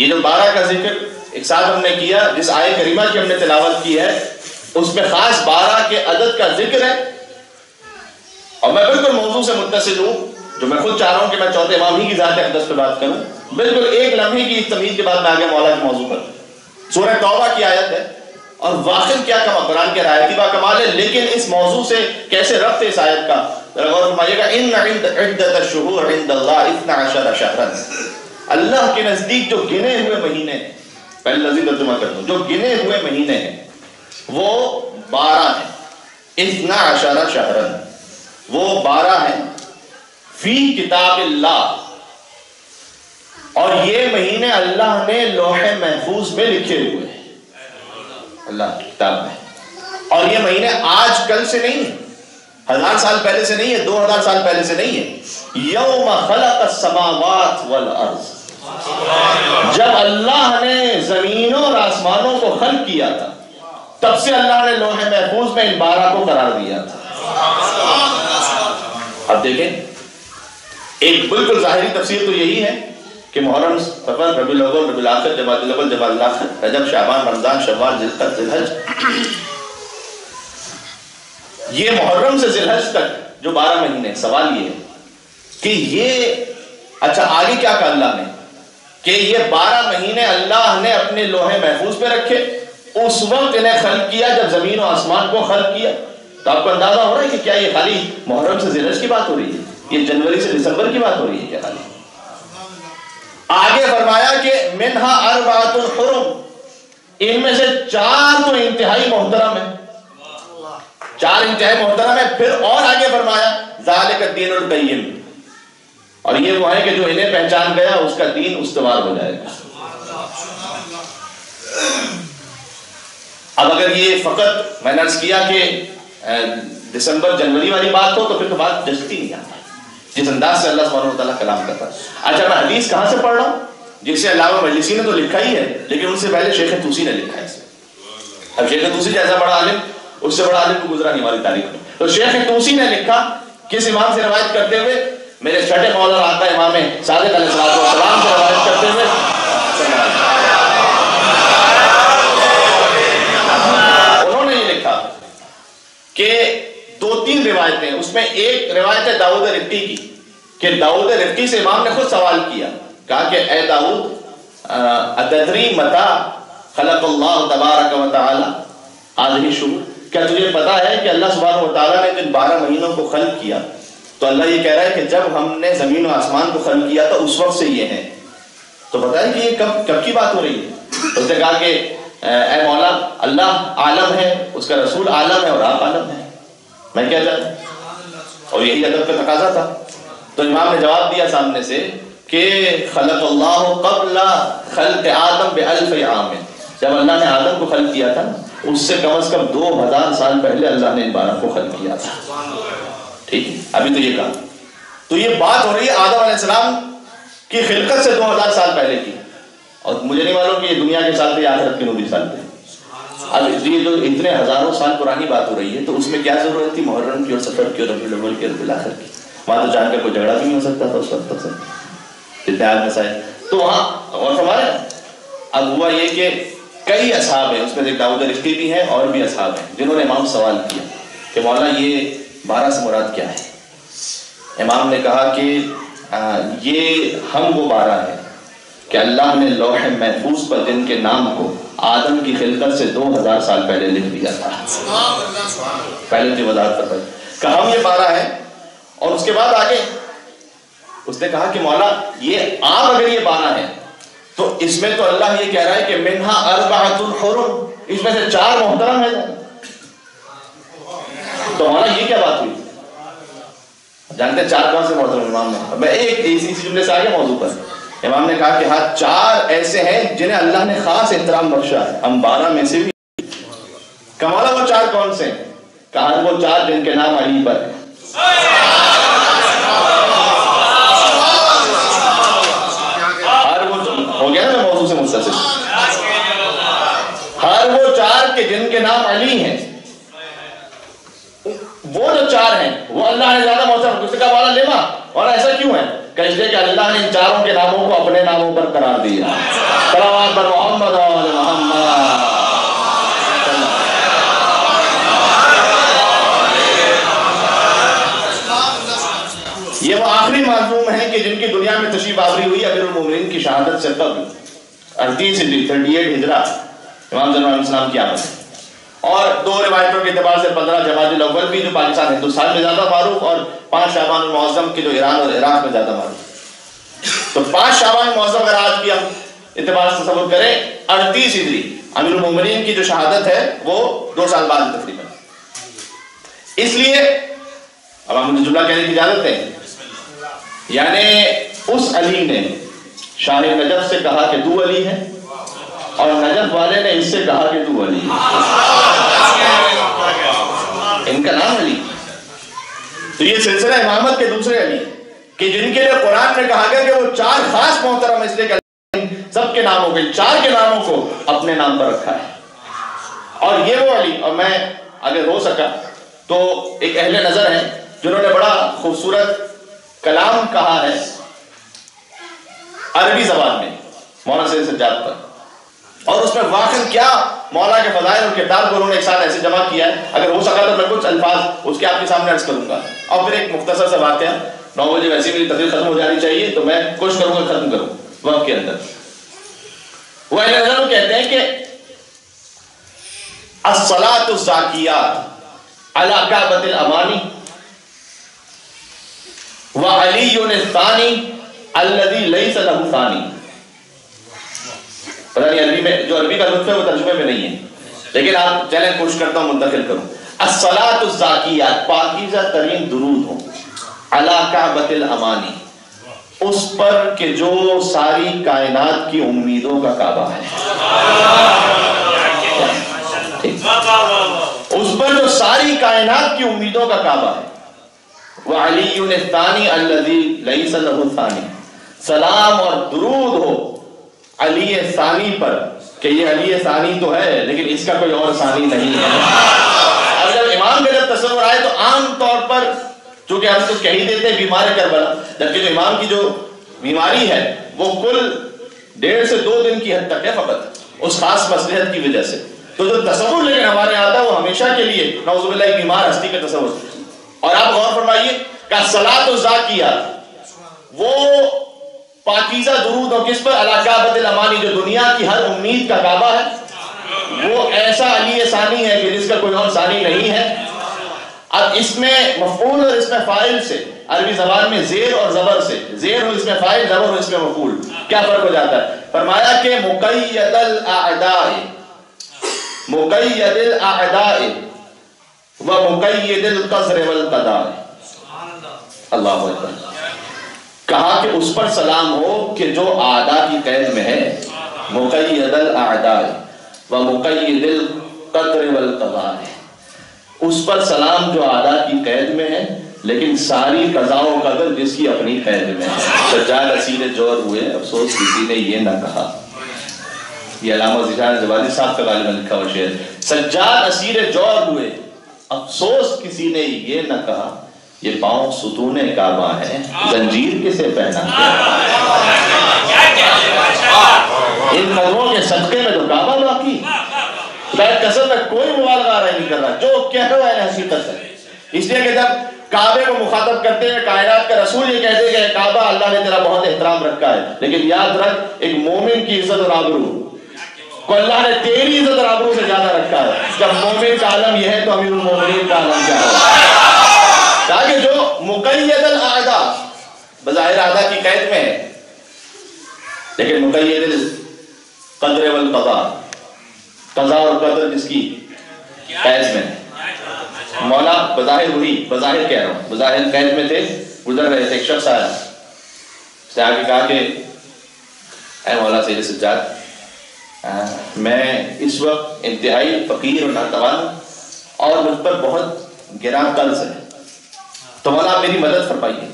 ये जो बारह का ज़िक्र एक साथ हमने किया, जिस आय करीमा की हमने तिलावत की है, उसमें खास बारह के अदद का ज़िक्र है। और मैं बिल्कुल मौजू से मुतसिल हूँ, जो मैं खुद चाह रहा हूँ कि मैं चौथे इमाम ही की जात अकदस पे बात करूँ। बिल्कुल एक लम्हे की तमीज के बाद मैं आगे मौला के मौजू पर। सूरह तौबा की आयत है, और वाकई क्या कमा कुरान के रायती बा कमाल है, लेकिन इस मौजू से कैसे रब्त इस आयत का? गौर फरमाइएगा इन शुहूर अल्लाह के नज़दीक जो गिने हुए महीने पहले लजीज तर्जुमा कर दूँ, जो गिने हुए महीने हैं, वो बारह हैं। इतना अशारा शहरन। वो बारह हैं। फ़ी किताब और ये महीने अल्लाह ने लोहे महफूज में लिखे हुए हैं। अल्लाह की किताब में। और ये महीने आज कल से नहीं है। हज़ार साल पहले से नहीं है, दो हज़ार साल पहले से नहीं है। यौम खलक समावात वल अर्ज़। जब अल्लाह ने जमीनों और आसमानों को खल किया था, तब से अल्लाह ने लोहे महफूज में इन बारह को करार दिया था। अब देखें, एक बिल्कुल जाहिरी तफसीर तो यही है कि मुहर्रम सफ़र रबी रबी आखिर जमात आखिर, रजब, शाबान, रमज़ान, शव्वाल, जिलकत, जिलहज। ये मुहर्रम से जिलहज तक जो बारह महीने, सवाल ये है कि ये अच्छा आगे क्या कहा अल्लाह ने? कि ये बारह महीने अल्लाह ने अपने लोहे महफूज पे रखे। उस वक्त इन्हें खल किया, जब ज़मीन और आसमान को खल किया। तो आपको अंदाज़ा हो रहा है कि क्या ये खाली मुहर्रम से जिलज की बात हो रही है? ये जनवरी से दिसंबर की बात हो रही है क्या खाली? आगे फरमाया कि मिनहा अरबातुल इनमें से चार तो इंतहाई मोहतरम है। चार इंतहाई मोहतरम है। फिर और आगे फरमाया जालिक कय्यिम। और ये वो है कि जो इन्हें पहचान गया, उसका दीन उस्तवार हो जाएगा। अब अगर ये फकत मैंने अर्ज़ किया कि दिसंबर, जनवरी वाली बात हो तो फिर तो बात जचती नहीं आता। जिस अंदाज से अल्लाह सुबहान कलाम करता अच्छा मैं हदीस कहाँ से पढ़ रहा हूँ? जिससे अलावा मजलिसी ने तो लिखा ही है, लेकिन उनसे पहले शेख तूसी ने लिखा है इसे। अब शेख तूसी जैसा बड़ा आलिम, उससे बड़ा आलिम को गुजरा नहीं हमारी तारीख में। तो शेख तूसी ने लिखा, किस इमाम से रवायत करते हुए मेरे छठे मौला आता इमाम सादिक सलाम से रवायत करते हुए। उन्होंने ये लिखा कि दो तीन रिवायतें, उसमें एक रिवायत है दाऊद रिफ्ती की, कि दाऊद रिफ्ती से इमाम ने खुद सवाल किया। कहा कि, ए दाऊद अदरी मता खलक तबारक तआला, आज ही शुरू क्या तुझे पता है कि अल्लाह सुबहान ने जिन बारह महीनों को खल किया? तो अल्लाह ये कह रहा है कि जब हमने ज़मीन और आसमान को खल किया था उस वक्त से ये है। तो बताए कि ये कब कब की बात हो रही है? उसने कहा कि, ए मौला, अल्लाह आलम है, उसका रसूल आलम है और आप आलम है। मैं क्या जानता और यही अदब का तकाजा था। तो इमाम ने जवाब दिया सामने से कि खलक अल्लाह कबला खल आदम बेअल्फ आम जब अल्लाह ने आदम को खल किया था, उससे कम अज कम दो हज़ार साल पहले अल्लाह ने इन बारह को खल किया था। ठीक है? अभी तो ये कहा। तो ये बात हो रही है आदम सलाम की खिलकत से 2000 साल पहले की। और मुझे नहीं मालूम कि ये दुनिया के साल थे आखिरत के नूरी साल थे अब ये जो इतने हज़ारों साल पुरानी बात हो रही है तो उसमें क्या ज़रूरत थी मुहर्रम की और सफ़र की और अव्वल की और आखिर की? वहाँ तो जानकर कोई झगड़ा भी नहीं हो सकता था उस वक्त से जितने आज तो वहाँ, और हमारे अब हुआ ये कि कई असहाब है। उसमें से दाऊद रिश्ते भी हैं, और भी असहाब हैं, जिन्होंने इमाम सवाल किया कि मौला, ये बारह से मुराद क्या है? इमाम ने कहा कि आ, ये हम वो बारह है कि अल्लाह ने लोह महफूज पर जिनके नाम को आदम की खिलकत से दो हज़ार साल पहले लिख दिया था। पहले की वजाहत कर कहा हम ये बारह है और उसके बाद आगे? उसने कहा कि मौला ये आप अगर ये बारह है तो इसमें तो अल्लाह ये कह रहा है कि मिनहा अरबातुल इसमें से चार मोहतरम है। तो हमारा ये क्या बात हुई? जानते चार कौन से मोहतरम इमाम ने मैं एक इसी जुमले से आगे मौजूद पर। इमाम ने कहा कि हाँ चार ऐसे हैं जिन्हें अल्लाह ने खास एहतराम बख्शा है। हम बारह में से भी कमाला वो चार कौन से कहा वो चार जिनके नाम अली पर वो हो गया ना मौजूद से मुस्तसिल हर वो चार के जिनके नाम अली हैं। वो जो चार हैं, वो अल्लाह ने ज़्यादा मौसम उसने कहा वाला लेमा। और ऐसा क्यों है? कहते कि अल्लाह ने इन चारों के नामों को अपने नामों पर करार दिया। सलावत पर मोहम्मद और मोहम्मद। ये वो आखिरी मासूम है कि जिनकी दुनिया में तशरीफ़ आवरी हुई अमीर की शहादत से कबल अड़तीस थर्टी एट हिजरा, इमाम इस्लाम की आमद। और दो रिवायतों के अतबार से पंद्रह जमात अव्वल भी जो पाकिस्तान हिंदुस्तान में ज़्यादा मारूफ और पाँच शाबान मौजम के जो ईरान और इराक में ज़्यादा मारूफ। तो पाँच शाबान मौजम अगर आज की हम इतबार से सबूत करें, अड़तीस हिजरी अमीर उमिन की जो शहादत है, वो दो साल बाद तकरीबन। इसलिए, अब हम मुझे जुमला कहने की इजाज़त है यानी उस अली ने शाह नजफ से कहा कि तू अली है। और नजफ वाले ने इससे कहा कि तू अली इनका नाम अली तो ये सिलसिला इमामत के दूसरे अली, कि जिनके लिए कुरान में कहा गया कि वो चार खास मोहतरम इसलिए सबके नामों के चार के नामों को अपने नाम पर रखा है। और ये वो अली, और मैं अगर हो सका तो एक अहले नज़र है, जिन्होंने बड़ा खूबसूरत कलाम कहा है अरबी जबान में मौना से सज्जाद पर। और उसमें वाकई क्या मौला के फजाइल और किताब को उन्होंने एक साथ ऐसे जमा किया है? अगर हो सका तो मैं कुछ अल्फाज उसके आपके सामने अर्ज़ करूँगा। और फिर एक मुख्तसर सा बात है। नौ बजे वैसे मेरी तस्वीर खत्म हो जानी चाहिए तो मैं कोशिश करूँगा खत्म करूँ, वक्त के अंदर। वह नज़र कहते हैं कि असलात जाकियात अला काबतिल अमानी व अली अल्लदी लई सलहुसानी पता नहीं अरबी में जो अरबी का लुत्फ है, वो तर्जुमे में नहीं है। लेकिन आप चलें कोशिश करता हूँ मुंतकिल करूँ। असलात जाकियात, पाकीजा तरीन दुरूद हो। अला काबतिल अमानी। उस पर के जो सारी कायनात की उम्मीदों का काबा है। उस पर जो सारी कायनात की उम्मीदों का काबा है। वह अली सलाम और दरूद हो। अली सानी पर, कि ये अली सानी तो है, लेकिन इसका कोई और सानी नहीं है। और जब इमाम का जब तस्वर आए तो आम तौर पर, चूँकि हम तो कह ही देते हैं बीमार करबला, जबकि जो इमाम की जो बीमारी है, वो कुल डेढ़ से दो दिन की हद तक है फकत, उस खास मसलहत की वजह से। तो जो तस्वुर लेकिन हमारे आता है, वो हमेशा के लिए नौजुबिल्ला बीमार हस्ती का तस्वुर। और आप गौर फरमाइए, का सलात किया, वो पाकिजा दुरूद और किस पर? अलाकाबत अमानी, जो दुनिया की हर उम्मीद का काबा है। वो ऐसा अली सानी है कि जिसका कोई और सानी नहीं है। अब इसमें मफूल और इसमें फ़ाइल से, अरबी जबान में जेर और जबर से, जेर हो इसमें फ़ाइल, जबर हो इसमें मफूल, क्या फ़र्क हो जाता है? फरमाया कि मुकैदल आदाए मुकैदल आदाए व मुकैदिल कजर वल अल्लाह कहा कि उस पर सलाम हो कि जो आदा की कैद में है मुकैदल आदा व मुकैदिल कदर वल है। उस पर सलाम जो आदा की कैद में है, लेकिन सारी कजाओ कदर जिसकी अपनी कैद में है। सज्जाद असीर ज़ोर हुए, अफसोस किसी ने ये ना कहा। ये अलामा जिशान जवादी साहब का लिखा हुआ शेर। सज्जाद असीर ज़ोर हुए, अफसोस किसी ने ये न कहा ये पाँव सुतून काबा है। जंजीर किसे पहना? इन कदमों के सदके में तो काबा बाकी। कसर में कोई मुबालगा नहीं कर रहा। जो कह रहा है हकीकत है इसलिए कि जब काबे को मुखातब करते हैं, कायनात का रसूल ये कहते हैं काबा अल्लाह ने तेरा बहुत एहतराम रखा है। लेकिन याद रख, एक मोमिन की इज़्ज़त और आबरू। को अल्लाह ने तेरी इज़्ज़त और आबरू से ज़्यादा रखा है। जब मोमिन का आलम यह है तो अमीर मोमिन का आलम क्या है? ताकि जो मुकैदल आदा, बजाहिर आदा की कैद में है। लेकिन मुकैदल कदर वल कदा कजा और कदर जिसकी कैद में। मौला बजाहिर हुई, बजाहिर कह रहा हूँ, बजाहिर कैद में थे, गुजर रहे थे, एक शख्स आया। उसने आगे कहा कि, ऐ मौला से सज्जाद मैं इस वक्त इंतहाई फ़कीर और नातवान और मुझ पर बहुत गिरा कर्ज है। तो मौला मेरी मदद फरमाइए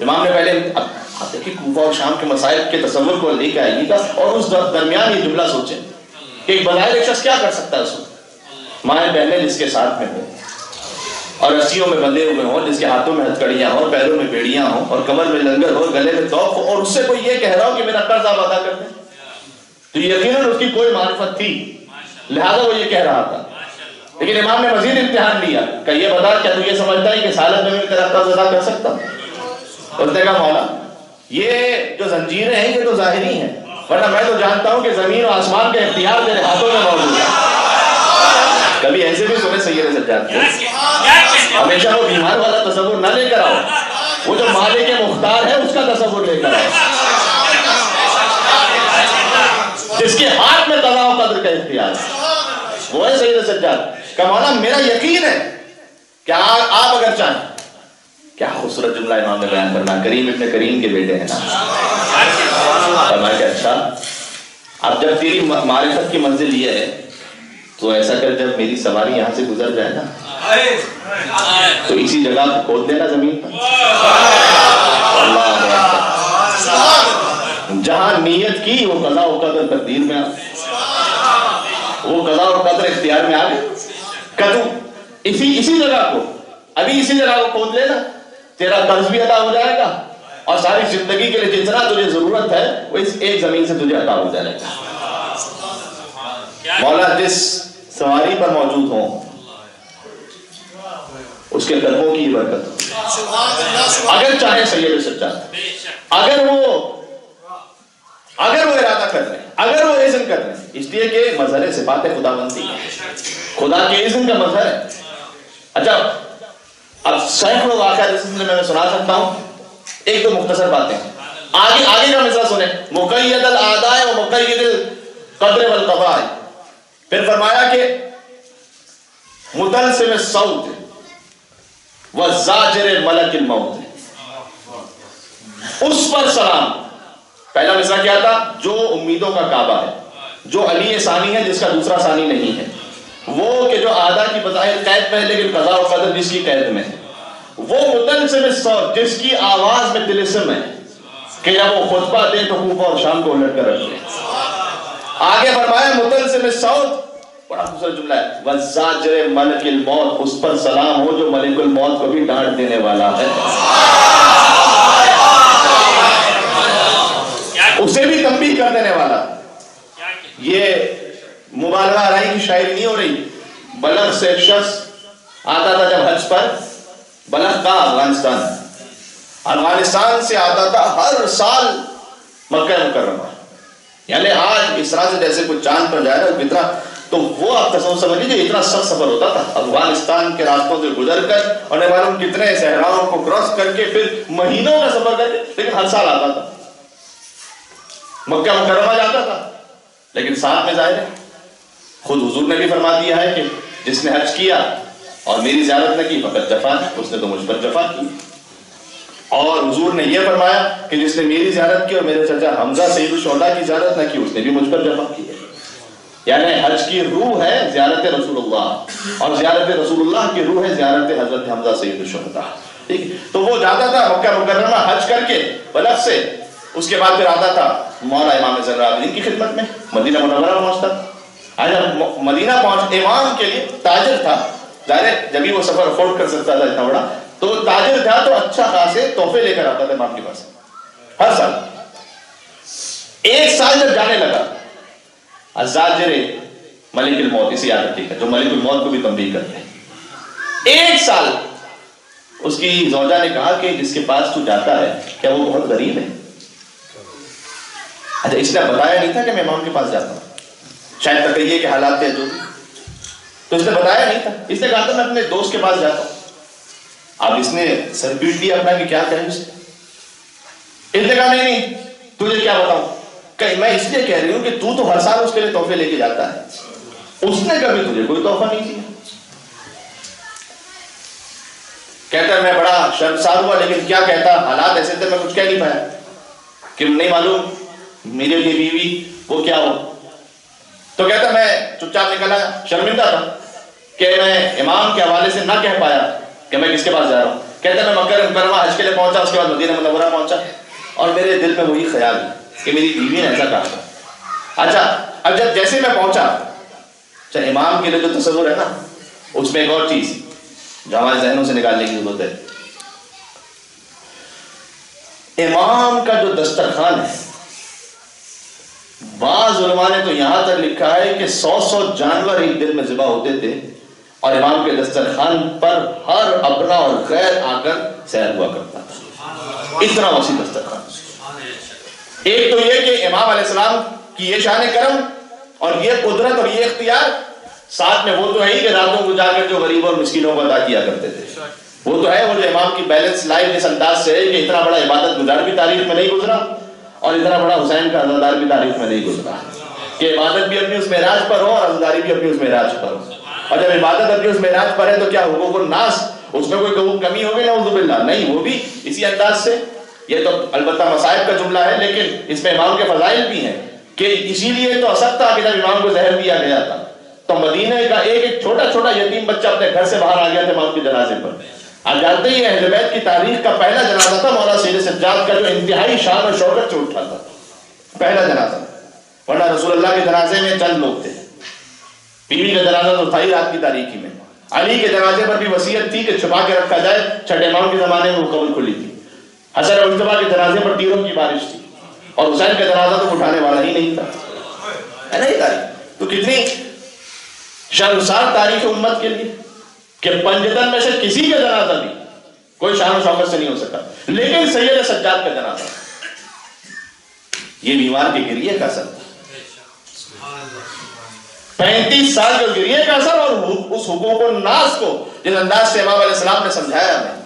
इमाम ने पहले देखिए और शाम के मसाइल के तस्वुर को लेकर आइएगा और उस दरमियान ये जुमला सोचें कि एक बजाय एक शख्स क्या कर सकता है उसको माए बहने जिसके साथ में हो और रस्सियों में बंधे हुए हों, जिसके हाथों में हथकड़ियाँ हो, पैरों में बेड़ियाँ हो और कमर में लंगर हो, गले में तोफ हो, और उससे कोई ये कह रहा हो कि मेरा कर्ज आप अदा कर दें। तो यकीन उसकी कोई मार्फत थी। लिहाजा वो ये कह रहा था। लेकिन इमाम ने मजीद इम्तिहान लिया कि ये बता क्या तू ये समझता है कि सालत में तेरा कर्ज अदा कर सकता उसने कहा, मौला, ये जो जंजीरें हैं, ये तो जाहिरी हैं, वरना मैं तो जानता हूँ कि ज़मीन और आसमान के इख्तियार मेरे हाथों में मौजूद है। कभी ऐसे भी सुने सैयद सज्जाद हमेशा वो बीमार वाला तस्वुर ना लेकर आओ। वो जो मालिक के मुख्तार है, उसका तस्वुर लेकर आओ। जिसके हाथ में तनाव, कदर का इख्तियार वो है सैयद सज्जाद। का मौला मेरा यकीन है? क्या आप अगर चाहें। क्या खूबसूरत जुमला इमाम ने बयान करना करीम इतने करीम के बेटे हैं ना। फरमाया कि अच्छा अब जब तेरी मारिफत की मंजिल ये है तो ऐसा कर जब मेरी सवारी यहाँ से गुजर जाए ना तो इसी जगह खोद देना ज़मीन पर। जहाँ नीयत की, वो कदा कदर तकदीर में आ वो और कदर इख्तियार में आ गए कदू इसी इसी जगह को अभी इसी जगह को खोद लेना तेरा कर्ज भी अदा हो जाएगा और सारी ज़िंदगी के लिए जितना तुझे ज़रूरत है वो इस एक ज़मीन से तुझे अदा हो जाएगा मौला जिस सवारी पर मौजूद हो उसके कदमों की बरकत अगर चाहे सैयद सच्चा अगर वो अगर वो इरादा कर रहे हैं, अगर वो इज्न कर रहे हैं, इसलिए कि मजहर सिफात खुदाबंदी खुदा के इज्न का मजहर है। अच्छा अब सैकड़ों वाक़ इस सिलसिले में सुना सकता हूँ। एक तो मुख्तसर बातें आगे आगे का मिसरा सुने। मुकैद आदाय और मुकैद कदर वल कबाय। फिर फरमाया कि मुदल से में सऊद व जाजर मलक मौत। उस पर सलाम। पहला मिसरा क्या था? जो उम्मीदों का काबा है, जो अली सानी है, जिसका दूसरा सानी नहीं है। वो कि जो आदा की बजाय कैद में लेकिन कजा और कदर जिसकी कैद में है। वो मुतलसिम सौत जिसकी आवाज़ में तिलिसम है, कि जब वो खुतबा दे तो खूफा और शाम को उलट कर रखते आगे फरमाया, मुतलसिम सौत बड़ा खूबसूरत जुमला है, वजाजर मलकिल मौत, उस पर सलाम हो जो मलिकुल मौत को भी डांट देने वाला है उसे भी तंबी कर देने वाला। ये मुबालगा राई की शायरी नहीं हो रही। बलग से शख्स आता था जब हज पर। बलग का अफ़गानिस्तान। अफ़गानिस्तान से आता था हर साल मक्का मुकर्रमा। यानी आज इस तरह से जैसे कोई चाँद पर जाए ना कितना तो वो आप तस्वर समझ लीजिए इतना सख्त सफ़र होता था। अफ़गानिस्तान के रास्तों से गुजर कर, और कितने सहराओं को क्रॉस करके फिर महीनों का सफ़र करके, लेकिन हर साल आता था। मक्का मुकरमा जाता था। लेकिन साथ में ज़ाहिर है, खुद हुजूर ने भी फरमा दिया है कि जिसने हज किया और मेरी ज्यारत न की, फकत जफा उसने तो मुझ पर जफा की। और हुजूर ने यह फरमाया कि जिसने मेरी ज्यारत की और मेरे चाचा हमजा सईद शोदा की ज्यारत न की, उसने भी मुझ पर जफा की यानी हज की रूह है ज्यारत रसूलुल्लाह, और ज्यारत रसूलुल्लाह की रूह है ज्यारत हज़रत हमजा सईद शोदा। ठीक? तो वो जाता था मक्का मुकर्रमा हज करके, बलफ से उसके बाद फिर आता था मौला इमाम जर्राबीन की खिदमत में, मदीना मुनवरा पहुँचता। आज मदीना पहुँच, इमाम के लिए ताजर था। ज़ाहिर जब भी वो सफ़र अफोर्ड कर सकता था इतना बड़ा तो ताजर था तो अच्छा खासे तोहफे लेकर आता था इमाम के पास। हर साल। एक साल जब जाने लगा अजाजरे मलिक मौत, इसी याद रखिएगा, जो मलिक मौत को भी तंबी करते हैं। एक साल, उसकी जौजा ने कहा कि जिसके पास तू जाता है, क्या वो बहुत गरीब है? अच्छा इसने बताया नहीं था कि मैं इमाम के पास जाता हूँ। शायद तकैये के हालात थे जो भी। तो इसने बताया नहीं था। इसने कहा था, मैं अपने दोस्त के पास जाता हूँ। अब इसने सर पीट दिया अपना कि क्या कहें उसने इसने कहा, नहीं नहीं, तुझे क्या बताऊँ? कहीं मैं इसलिए कह रही हूँ कि तू तो हर साल उसके लिए तोहफे लेके जाता है। उसने कभी तुझे कोई तोहफा नहीं दिया। कहता है मैं बड़ा शर्मसार हुआ, लेकिन क्या कहता? हालात ऐसे थे, मैं कुछ कह नहीं पाया। कि नहीं मालूम? मेरे लिए बीवी, वो क्या हो? तो कहता, मैं चुपचाप निकला, शर्मिंदा था कि मैं इमाम के हवाले से ना कह पाया कि मैं किसके पास जा रहा हूँ। कहता, मैं मकर मुकरमा हज के लिए पहुँचा, उसके बाद मदीना मुनवरा पहुँचा। और मेरे दिल में वही ख्याल कि मेरी बीवी ने ऐसा कहा था। अच्छा अब जब जैसे मैं पहुँचा, चाहे इमाम के लिए जो तस्वुर है ना, उसमें एक और चीज़ जो हमारे जहनों से निकालने की ज़रूरत है। इमाम का जो दस्तरखान है बाज ने तो यहाँ तक लिखा है कि सौ सौ जानवर एक दिन में जिबा होते थे और इमाम के दस्तरखान पर हर अपना और गैर आकर सैर हुआ करता था। इतना वसी दस्तरखान। एक तो यह कि इमाम सलाम की ये शान करम और ये कुदरत और ये इख्तियार, साथ में वो तो है ही कि रातों को जाकर जो गरीब और मुस्किनों को अदा किया करते थे। वो तो है वो जो इमाम की बैलेंस लाइफ इस अंदाज से है कि इतना बड़ा इबादत गुजार भी तारीफ़ में नहीं गुजरा। और इतना बड़ा हुसैन का अजादार भी तारीफ़ में नहीं गुजरा कि इबादत भी अपनी उस मेराज पर हो और अजादारी भी अपनी उस मेराज पर हो। और जब इबादत अपनी उस मेराज पर है तो क्या हुकूक नास, उसमें कोई कमी होगी? ना उजुबिल्ला नहीं, वो भी इसी अंदाज से। ये तो अलबत्ता मसाइब का जुमला है, लेकिन इसमें इमाम के फजाइल भी हैं कि इसीलिए तो असर था कि जब इमाम को जहर दिया गया था। तो मदीने का एक एक छोटा छोटा यतीम बच्चा अपने घर से बाहर आ गया था इमाम के जनाजे पर। आप जानते ही अहलबैत की तारीख का पहला जनाजा था मौला शेर सज्जाद का, जो इंतहाई शान और शौकत से उठा था। पहला जनाजा। वरना रसूलुल्लाह के जनाजे में चंद लोग थे। बीवी का जनाजा तो था ही रात की तारीखी में। अली के जनाजे पर भी वसीयत थी कि छुपा के रखा जाए, छठे इमाम के जमाने में कबल खुली थी। हसन मुश्तबा के जनाजे पर तीरों की बारिश थी। और हुसैन का जनाजा तो उठाने वाला ही नहीं था। है ना ये तारीख? तो कितनी शर्मसार तारीख उम्मत के लिए? कि पंजतन में से किसी का जनाजा भी कोई शान शौकत से नहीं हो सकता। लेकिन सैयद सज्जाद का जनाजा। ये बीमार के गिरिए का असर पैंतीस साल जो गिरिए का असर और उस हुकूक नास को, जिस अंदाज से इमाम सलाम ने समझाया हमें,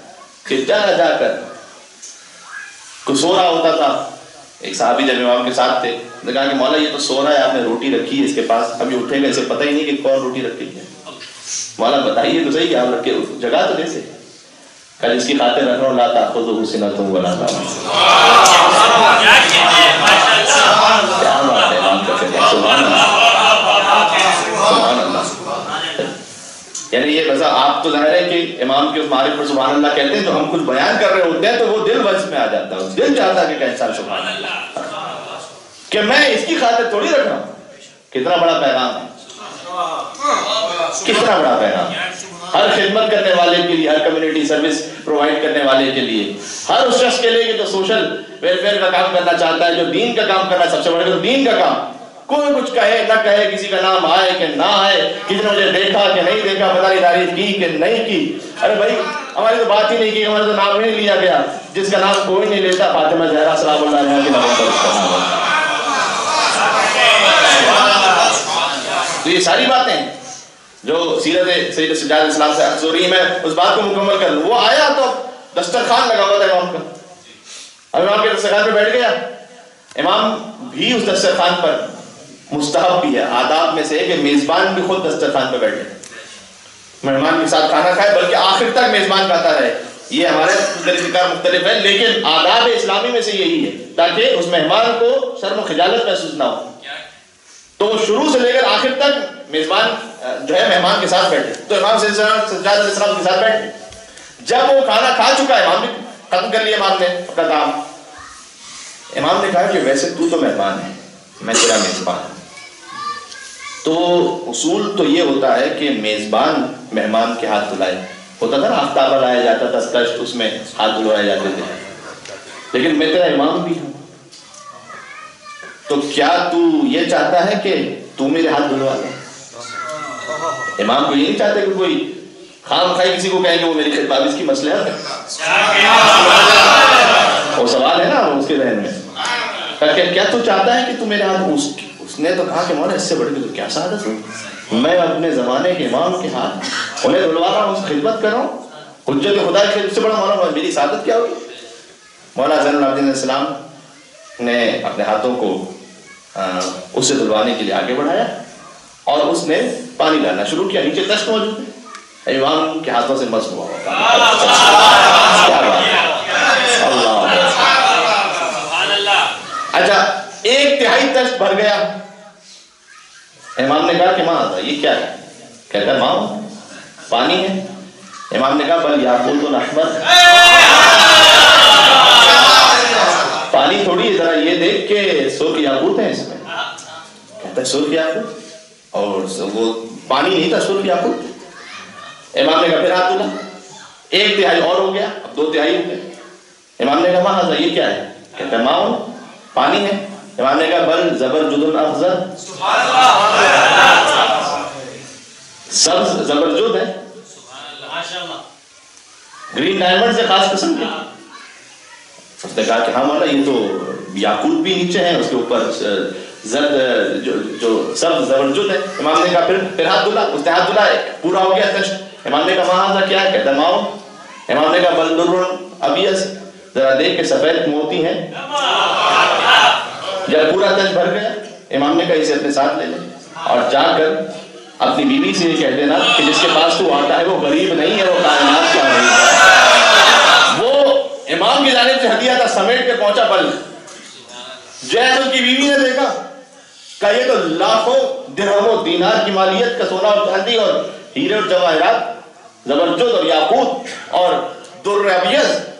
कि जा जाकर कुछ सो रहा होता था। एक साहबी जब इमाम के साथ थे कहा कि मौला, ये तो सो रहा है, आपने रोटी रखी है इसके पास। अभी उठेगा, इसे पता ही नहीं कि कौन रोटी रखी है। मौला, बताइए तो सही क्या रखे जगह तो कैसे? कल इसकी खातिर रख रहा हूँ लाता खुद हुसैन तुम था क्या यानी ये वजह आप तो ज़ाहिर है कि इमाम के उस मारिफ पर सुबह अल्लाह कहते हैं तो हम कुछ बयान कर रहे होते हैं तो वो दिल वज में आ जाता है। दिल चाहता है कि इंसान सुबह कि मैं इसकी खातिर थोड़ी रख रहा हूँ। कितना बड़ा पैगाम है। कितना बड़ा पैगाम हर खिदमत करने वाले के लिए, हर कम्युनिटी सर्विस प्रोवाइड करने वाले के लिए। हर उस शख्स के लिए जो सोशल वेलफेयर का काम करना चाहता है, जो दीन का काम करना सबसे बड़ा दीन का काम। कोई कुछ कहे, ना कहे, किसी का नाम आए कि ना आए, किसी ने मुझे देखा कि नहीं देखा, पता नहीं तारीफ़ की कि नहीं की। अरे भाई, हमारी तो बात ही नहीं की, हमारा तो नाम नहीं लिया गया। जिसका नाम कोई नहीं लेता, फातिमा जहरा सलाम तो ये सारी बातें जो सीरत सैद सजाद इस्लाम से रही मैं उस बात को मुकम्मल कर वो आया तो दस्तरखान लगा हुआ था इमाम का। अब इमाम के दस्तरखान पे बैठ गया। इमाम भी उस दस्तरखान पर मुस्तहब भी है। आदाब में से कि मेजबान भी खुद दस्तरखान पर बैठे। मेहमान के साथ खाना खाए, बल्कि आखिर तक मेजबान खाता रहे। ये हमारे तरीका मुख्तलिफ़ है, लेकिन आदाब इस्लामी में से यही है, ताकि उस मेहमान को शर्म खजालत महसूस ना हो। तो वो शुरू से लेकर आखिर तक मेजबान जो है मेहमान के साथ बैठे। तो इमाम सज्जाद के साथ बैठे जब वो खाना खा चुका है, इमाम भी खत्म कर लिया इमाम ने अपना काम। इमाम ने कहा कि वैसे तू तो मेहमान है, मैं तेरा मेजबान तो उसूल तो ये होता है कि मेजबान मेहमान के हाथ धुलाए होता था ना, आफ्ताबा लाया जाता था उसमें हाथ धुलवाए जाते थे। लेकिन मैं तेरा इमाम भी हूँ। तो क्या तू ये चाहता है कि तू मेरे हाथ धुलवा ले इमाम को ये नहीं चाहते कि कोई खाम खाई किसी को कहेंगे वो मेरी खिदमत इसकी मसले है? वो सवाल है ना उसके जहन में। क्या क्या तू चाहता है कि तू मेरे हाथ उस, उसने तो कहा कि मौला इससे बढ़ के तो क्या सादत हो मैं अपने जमाने के इमाम के हाथ उन्हें धुलवा रहा हूँ खिदमत कर रहा हूँ। हजत खुदा के से बड़ा मौला मेरी सादत क्या होगी मौला जैन ने अपने हाथों को उससे धुलवाने के लिए आगे बढ़ाया और उसने पानी डालना शुरू किया, नीचे तश्त मौजूद है इमाम के हाथों से मस्त हुआ। अच्छा एक तिहाई तश्त भर गया। इमाम ने कहा कि माँ, ये क्या है? कहता है, माँ, पानी है। इमाम ने कहा, बल याकूत तो अहमद पानी थोड़ी है जरा ये देख के सुर्ख याकूत है इसमें। कहता है सुर्ख याकूत और वो पानी नहीं था सुर्ख याकूत इमाम ने कहा फिर हाथ धुला एक तिहाई और हो गया अब दो तिहाई हो गए। इमाम ने कहा हाँ ये क्या है? कहता है माओ पानी है। इमाम ने कहा बल जबर जुदुन अफजल। सब्ज जबरजुद है। ग्रीन डायमंड से खास किस्म के। उसने कहा कि हाँ मौला ये तो याकूत भी नीचे है, उसके ऊपर जर्द, जो जो सब जबरजुद है। इमाम ने कहा, फिर फिर हाथ धुला, उसने हाथ धुला पूरा हो गया तश्त इमाम ने कहा, वहाँ क्या है? कहता माओ इमाम ने कहा बलदुर अबियस जरा देख के सफ़ेद मोती है। जब पूरा तज भर गया, इमाम ने कहा, इसे अपने साथ ले ले। और जाकर अपनी बीवी से ये कह देना कि जिसके पास तू आता है, वो गरीब नहीं है, वो कायनात का गरीब है। इमाम की जाने से हदिया था, समेट के पहुँचा बल। जैसे उसकी बीवी ने देखा का ये तो लाखों दिरहमों दीनार की मालियत का सोना और चांदी और हीरे और जवाहरात ज़बरदस्त और याकूत और दुर्रबियत।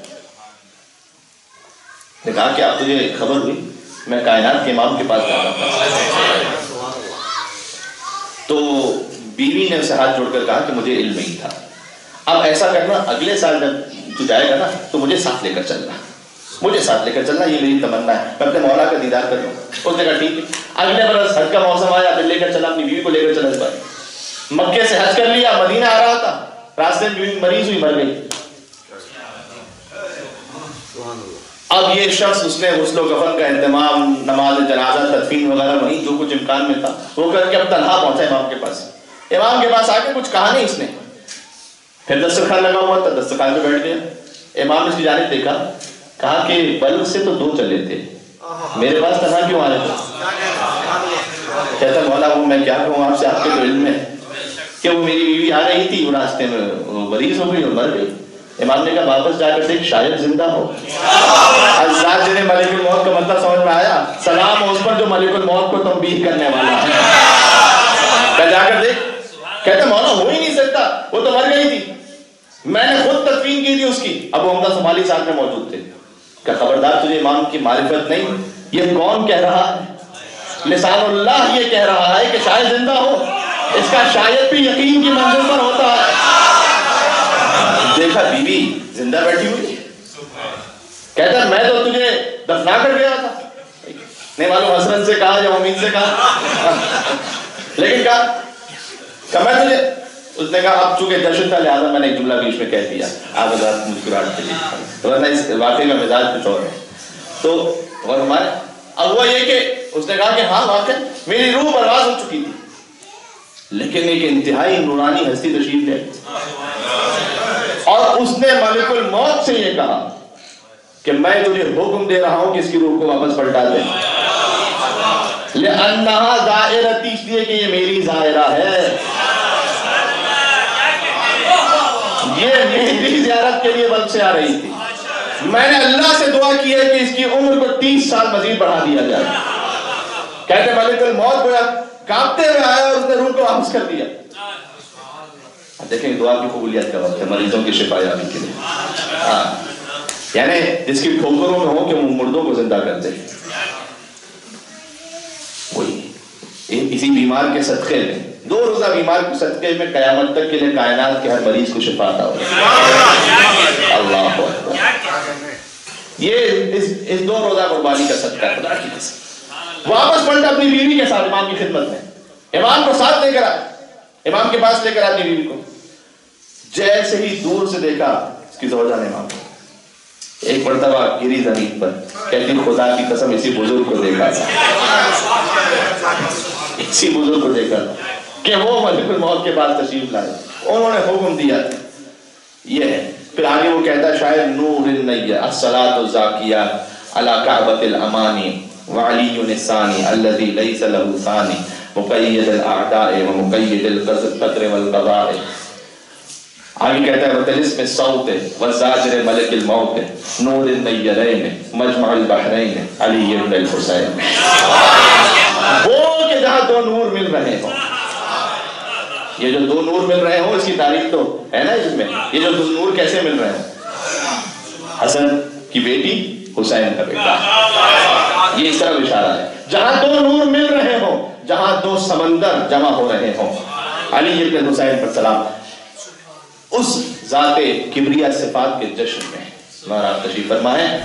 ने कहा कि आप तुझे खबर हुई, मैं कायनात के इमाम के पास जा रहा था। तो बीवी ने उसे हाथ जोड़कर कहा कि मुझे इल्म नहीं था। अब ऐसा करना, अगले साल जब तू जाएगा ना तो मुझे साथ लेकर चलना। मुझे साथ लेकर चलना, ये मेरी तमन्ना है। मैं अपने मौला का दीदार कर लूँ उसने कहा, ठीक है। अगले बरस हज का मौसम आया, फिर लेकर चला, अपनी बीवी को लेकर चला इस बार। मक्के से हज कर लिया, मदीना आ रहा था। रास्ते में बीवी मरीज़ हुई, मर गई। अब ये शख्स, उसने गुस्लो कफन का इंतमाम, नमाज़, जनाजा, तदफीन वगैरह वहीं, जो कुछ इम्कान में था, वो करके अब तनहा पहुँचा इमाम के पास। इमाम के पास आके कुछ कहा नहीं इसने फिर दस्तरखान लगा हुआ था दस्तरखान पे बैठ गया। इमाम ने जाने देखा, कहा कि बल्ब से तो दो चले थे। मेरे पास तनहा क्यों आ रहे थे कहता, मौला, वो मैं क्या कहूँ आपसे, आपके तो इल्म है। कि वो मेरी बीवी आ रही थी, वो रास्ते में मरीज़ हो गई और मर गई। इमाम ने कहा, वापस जाकर देख, शायद ज़िंदा हो। अजाद जिन्हें मलिकुल मौत का मतलब समझ में आया, सलाम उस पर जो मलिकुल मौत को तंबीह करने वाला है। जाकर देख, कहते, मौला, हो ही नहीं सकता, वो तो मर गई थी। मैंने खुद तस्वीर की थी उसकी। अब हमदा सोमाली साथ में मौजूद थे। क्या खबरदार तुझे इमाम की मारिफत नहीं? ये कौन कह रहा है? लिसानुल्लाह ये कह रहा है कि शायद ज़िंदा हो। इसका शायद भी यकीन की मंजिल पर होता है। देखा बीवी, ज़िंदा बैठी हुई कहता, मैं तो तुझे दफना कर गया था। नहीं मालूम हसरत से कहा या उम्मीद से कहा। लेकिन कहा मैं तुझे उसने कहा अब चूँकि दर्शन था लिहाजा मैंने एक जुमला बीच में कह दिया आप आज़ाद मुस्कुराहट के लिए वरना इस वाकई में मिजाज कुछ और है। तो और हमारे अब हुआ ये कि उसने कहा कि हाँ वाकई मेरी रूह बर्बाद हो चुकी थी। लेकिन एक इंतहाई नूरानी हस्ती तशीफ ले और उसने मलिकुल मौत से ये कहा कि मैं तुझे हुक्म दे रहा हूँ कि इसकी रूह को वापस पलटा दे। ले अन्नहा जायरती इसलिए कि ये मेरी जायरा है। ये मेरी जियारत के लिए बल्ब से आ रही थी। मैंने अल्लाह से दुआ की है कि इसकी उम्र को तीस साल मजीद बढ़ा दिया जाए। कहते मलिकुल मौत को कांपते हुए आया और उसने रूह को वापस कर दिया। देखें, दुआ की कबूलियत का वक्त है, मरीजों की शिफायाबी के लिए। हाँ। यानी जिसकी ठोकरों में हो कि मुर्दों को ज़िंदा कर दे। इसी बीमार के सदक़े में दो रोजा बीमार के सदक़े में कयामत तक के लिए कायनात के हर मरीज़ को शिफाता हो। अल्लाह ये इस इस दो रोजा कुर्बानी का सदका, खुदा की वापस पलटा अपनी बीवी के साथ, इमाम की खिदमत में। इमाम को साथ लेकर आए इमाम के पास लेकर अपनी बीवी को। जैसे ही दूर से देखा, उसकी जोजा ने इमाम एक मरतबा गिरी ज़मीन पर। कहती, खुदा की कसम, इसी बुज़ुर्ग को देखा था। इसी बुज़ुर्ग को देखा कि वो मलिकुल मौत के पास तशरीफ़ लाए। उन्होंने हुक्म दिया ये है। फिर आगे वो कहता शायद नूर अस्सलातु अला काबतिल अमानी, व अली निसानी अल्लज़ी लैसा लहू सानी मुक़य्यद अल अअदाए व मुक़य्यद अल क़द्र आगे कहता है, वतलिस में सौत है वजाजर मलिक मौत है नूर नैयरैन मजमअल बहरैन अली इब्न हुसैन. वो के जहाँ दो नूर मिल रहे हो। ये जो दो नूर मिल रहे हो, इसकी तारीफ़ तो है ना इसमें? ये जो दो नूर कैसे मिल रहे हो? हसन की बेटी, हुसैन का बेटा। ये इस तरह इशारा है। जहाँ दो नूर मिल रहे हो, जहाँ दो समंदर जमा हो रहे हो। अली इब्न हुसैन पर सलाम। उस जाते किबरिया सिफात के जश्न में। तशरीफ़ फरमाए।